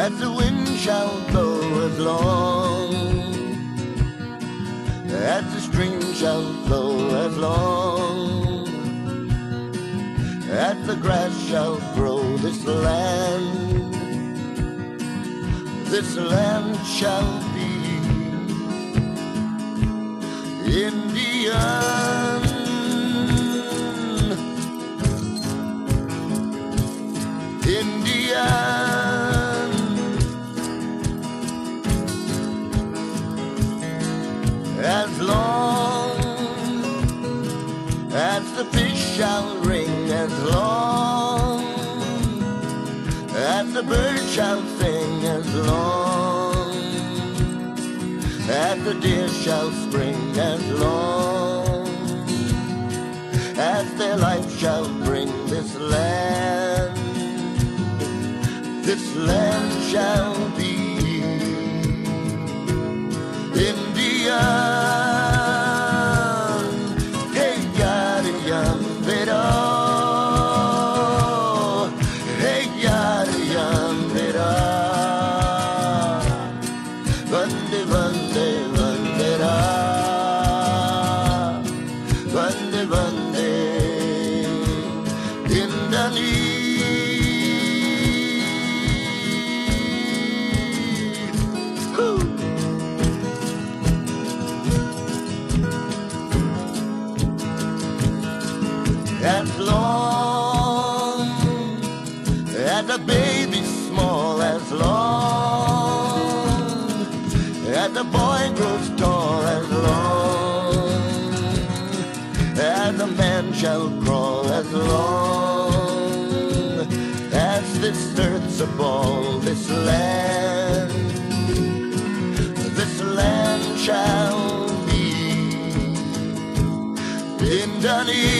as the wind shall blow as long as the stream shall flow as long as the grass shall grow this land this land shall be Indian shall ring, as long as the bird shall sing, as long as the deer shall spring, as long as their life shall bring this land, this land shall Woo. as long as small, as long as boy grows tall, shall crawl, as long as this earth's a ball, this land, this land shall be in Dunedin.